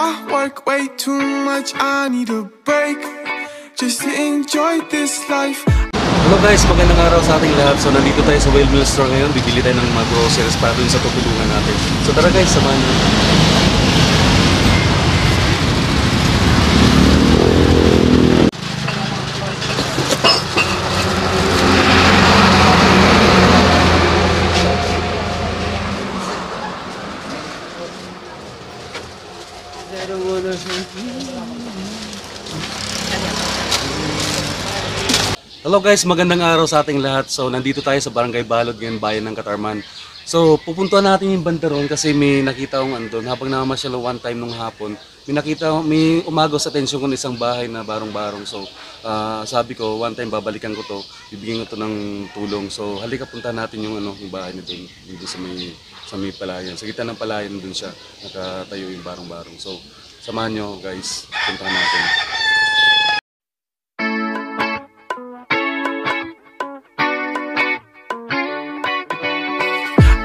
I work way too much, I need a break just to enjoy this life. Hello guys, magandang araw sa ating lahat. So nandito tayo sa Wild Mill Store ngayon. Bibili tayo ng mga groceries para dun sa tutulungan natin. So tara guys, samahan niyo. Guys, magandang araw sa ating lahat. So nandito tayo sa Barangay Balod ngayon, bayan ng Katarman. So pupuntuan natin yung bandaron kasi may nakita akong andun. Habang namamasyal one time nung hapon, may nakita, may umagaw sa tensyon ko ng isang bahay na barong-barong. So ah, sabi ko, one time babalikan ko to, bibigyan ko to ng tulong. So halika punta natin yung ano, yung bahay na dun, dun sa may sa may palayan. Sa gitna ng palayan dun siya, nakatayo yung barong-barong. So samahan nyo guys, puntahan natin.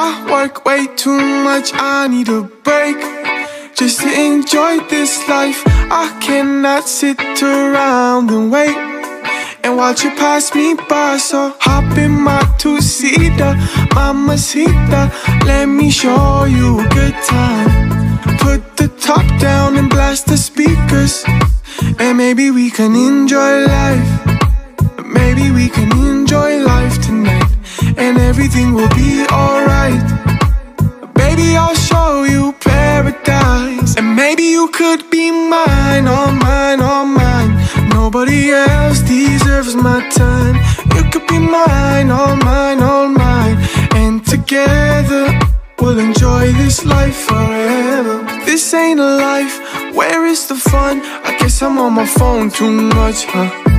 I work way too much, I need a break just to enjoy this life. I cannot sit around and wait and watch you pass me by. So hop in my two seater, mamacita. Let me show you a good time. Put the top down and blast the speakers, and maybe we can enjoy life. Maybe we can enjoy life tonight, and everything will be alright. Baby, I'll show you paradise, and maybe you could be mine, all mine, all mine. Nobody else deserves my time. You could be mine, all mine, all mine, and together we'll enjoy this life forever. This ain't a life. Where is the fun? I guess I'm on my phone too much, huh?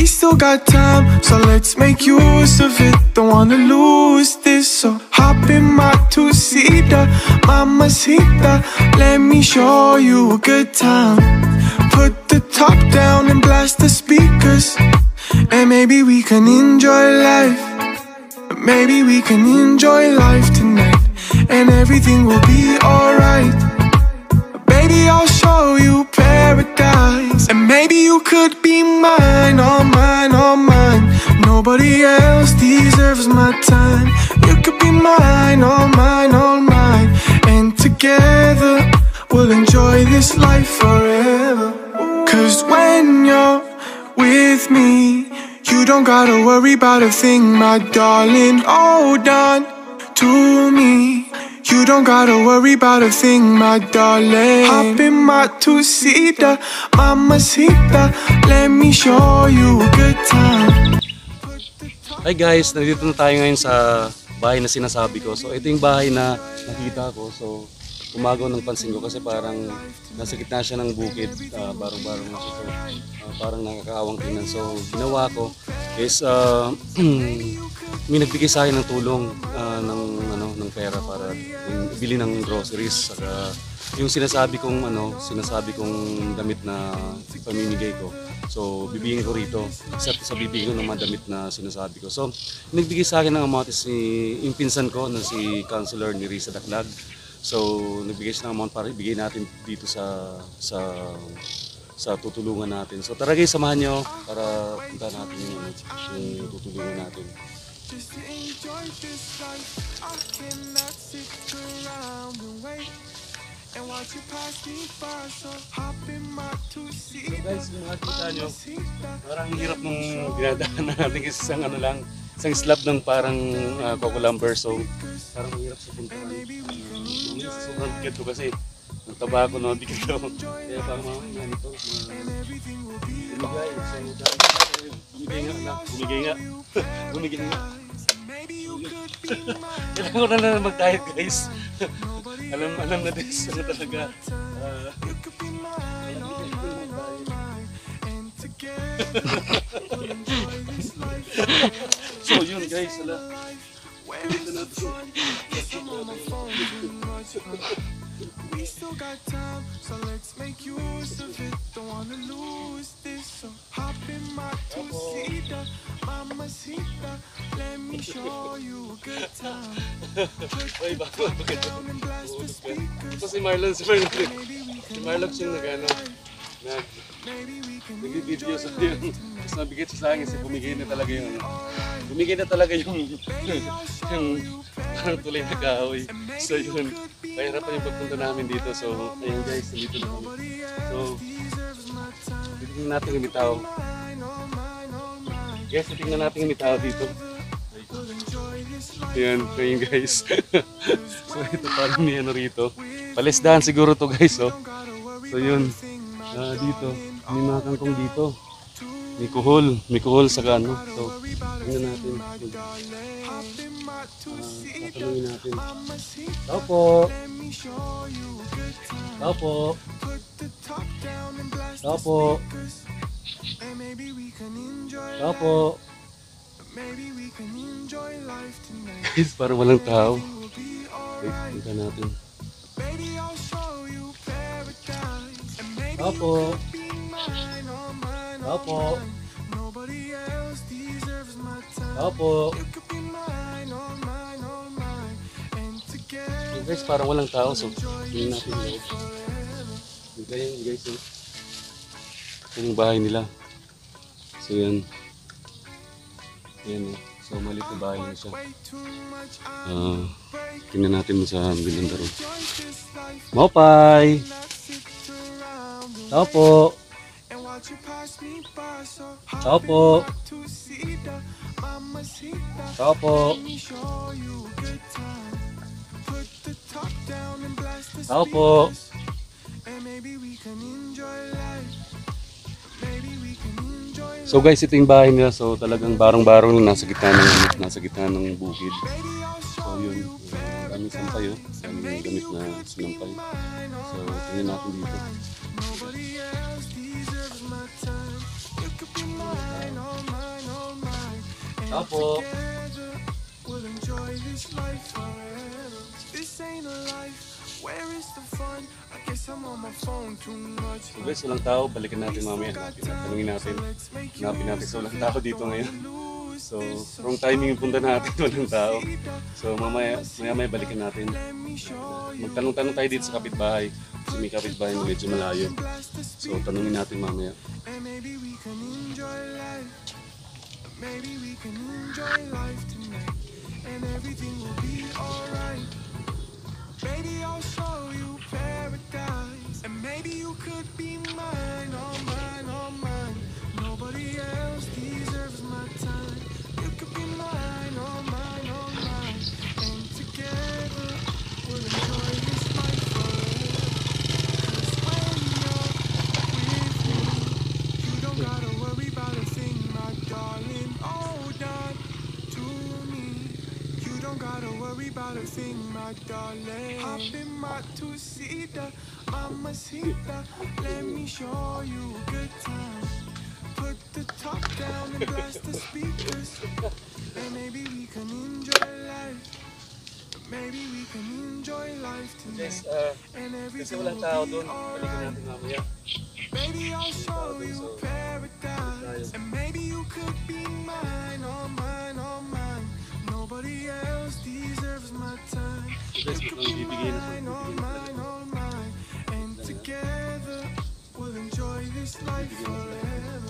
We still got time, so let's make use of it. Don't wanna lose this, so hop in my two seater, mamacita. Let me show you a good time. Put the top down and blast the speakers, and maybe we can enjoy life. Maybe we can enjoy life tonight, and everything will be alright. Baby, I'll show you maybe you could be mine, all mine, all mine. Nobody else deserves my time. You could be mine, all mine, all mine. And together we'll enjoy this life forever. Cause when you're with me, you don't gotta worry about a thing, my darling. Hold on to me. You don't gotta worry about a thing, my darling. Hop in my two seater, mamacita. Let me show you a good time. Hi guys, nandito na tayo ngayon sa bahay na sinasabi ko. So ito yung bahay na nakita ko. So umagaw ng pansin ko kasi parang nasa gitna siya ng bukid, ah, barong-barong na siya. So ah, parang nakakaawang tingnan. So ginawa ko is ah, may nagbigay sa akin ng tulong ah, ng ng pera para yung bili ng groceries saka yung sinasabi kong ano, sinasabi kong damit na pamimigay ko. So, bibigyan ko rito sa, sa bibigyan ko ng mga damit na sinasabi ko. So, nagbigay sa akin ng amount si yung pinsan ko na si Councilor ni Risa Daklag. So, nagbigay siya ng amount para ibigay natin dito sa sa sa tutulungan natin. So, tara guys, samahan nyo para punta natin yung, yung tutulungan natin. Just to enjoy this life, I cannot sit around and wait and watch you pass me by. So hop in my two seater, guys, kung makikita nyo. Parang hirap nung dinadaan natin kasi isang ano lang, isang slab ng parang uh, coco lumber. So, parang hirap sa puntahan. Uh, sobrang bigat ko kasi ang taba ko no, bigat ko. Kaya parang mga mga nito, mga bumigay. So, bumigay nga na, bumigay nga. bumigay nga. Kailangan ko na lang mag-diet guys. alam alam na din ano talaga. Uh, so yun guys, ala. To. We still got time, so let's make use of it. Don't wanna lose this, so hop in my two-seater, mamacita. Let me show you a good time. Ay, bago. Bakit? Down and blast the speakers. Ito si Marlon, si Marlon. Maybe we Si Marlux yung nag ano, nag nag-video sa yun. Tapos nabigay siya sa akin kasi bumigay na talaga yung bumigay na talaga yung yung parang tuloy na kahoy. So yun, mahirapan yung pagpunta namin dito. So ayun guys, dito na kami. So, titignan natin yung bitaw. Guys, titignan natin yung bitaw dito. Ayan, ayun guys. so ito parang may ano rito. Palisdahan siguro to guys, oh. So yun, ah, dito, may mga kangkong dito. May kuhol, may kuhol sa ano. So, tingnan natin. Tatanungin natin. Tao po. Tao po. Tao. Guys, parang walang tao. Wait, tingnan natin. Tao po. Tao po. Yung guys, parang walang tao. So, tingnan natin yung Yung kaya yung guys, oh. Yan yung bahay nila. So, yan. Yan, oh. So, maliit na bahay na siya. Ah, tingnan natin mo sa gandang daro. Mopay! Tao po! Tao po! Tao po! Tao po! So guys, ito yung bahay nila. So talagang barong-barong nasa gitna ng nasa gitna ng bukid. So yun, daming sampay oh. Daming gamit na sinampay. So tingnan natin dito. Tao po. We'll enjoy this life forever. This ain't a life. Where is the fun? I guess I'm on my phone too much. So guys, walang tao. Balikan natin mamaya. Tanungin natin. Hanapin natin. So walang tao dito ngayon. So, wrong timing yung punta natin. Walang tao. So mamaya, maya maya balikan natin. Magtanong-tanong tayo dito sa kapitbahay. Kasi may kapitbahay na medyo malayo. So tanungin natin mamaya. And maybe we can. Maybe we can enjoy life tonight. And everything will be alright. Baby, I'll show you paradise. Don't gotta worry about a thing, my darling. Hop in my two-seater, mamacita. Let me show you a good time. Put the top down and blast the speakers. And maybe we can enjoy life. Maybe we can enjoy life tonight. And everything will be alright. Baby, I'll show you paradise. And maybe you could be mine, And together we'll enjoy this life forever.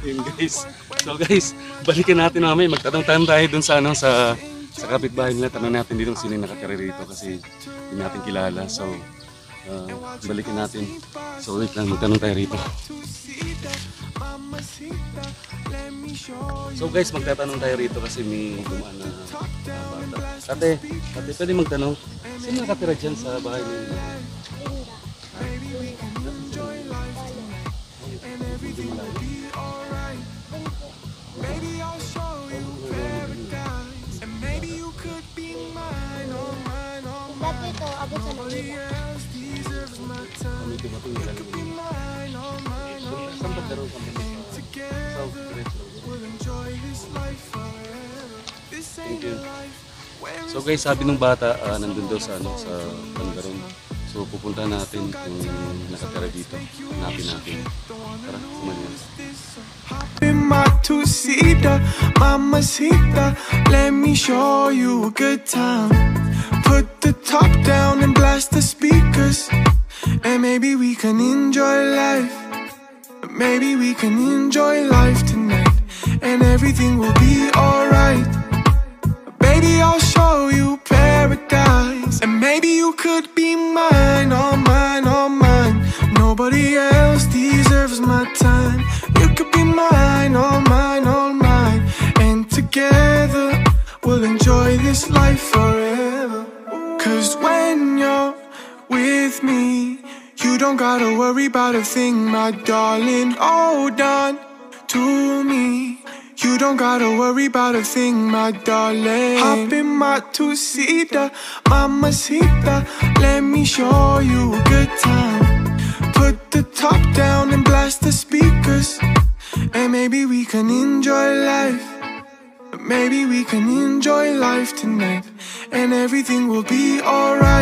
Yun guys. So guys, balikan natin mamaya. Magtanong-tanong tayo dun sa ano sa sa kapitbahay nila. Tanong natin dito kung sino nakatira rito kasi hindi natin kilala. So, uh, balikan natin. So wait lang, magtanong tayo rito. So guys, magtatanong tayo rito kasi may dumaan na uh, bata. Ate, ate, pwede magtanong. Sino nakatira dyan sa bahay nila? So guys, sabi nung bata, ah, nandun daw sa, ano, sa Tangaron. So pupunta natin kung nakatira dito. Hanapin natin. Tara, kumain in my two-seater, mamacita. Let me show you a good time. Put the top down and blast the speakers, and maybe we can enjoy life. Maybe we can enjoy life tonight, and everything will be alright. Life forever. Cause when you're with me, you don't gotta worry about a thing, my darling. Hold on to me. You don't gotta worry about a thing, my darling. Hop in my two-seater, mamacita. Let me show you a good time. Put the top down and blast the speakers, and maybe we can enjoy life. Maybe we can enjoy life tonight, and everything will be alright.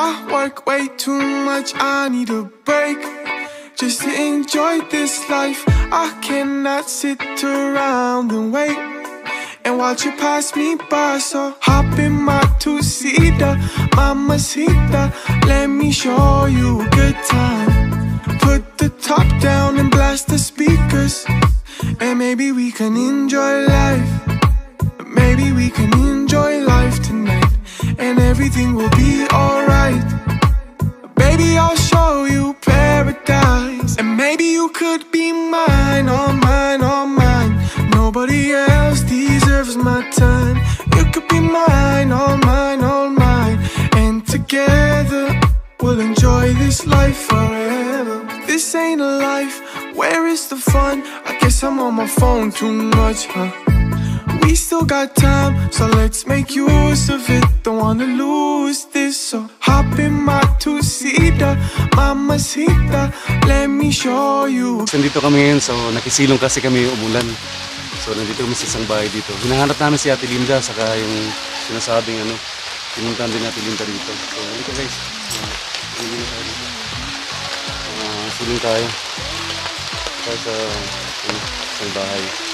I work way too much, I need a break just to enjoy this life. I cannot sit around and wait and watch you pass me by. So hop in my two-seater, mamacita. Let me show you a good time. Put the top down and blast the speakers, and maybe we can enjoy life. Maybe we can everything will be alright. Baby, I'll show you paradise. And maybe you could be mine, all mine, all mine. Nobody else deserves my time. You could be mine, all mine, all mine. And together we'll enjoy this life forever. This ain't a life, where is the fun? I guess I'm on my phone too much, huh? We still got time, so let's make use of it. Don't wanna lose this, so hop in my two-seater, mamacita. Let me show you. Nandito kami ngayon, so nakisilong kasi kami umulan. So nandito kami sa isang bahay dito. Hinahanap namin si Ate Linda, saka yung sinasabing ano, pinuntahan din natin Linda dito. So dito guys, uh, silong tayo. Uh, silong tayo. Tayo sa ano, isang bahay.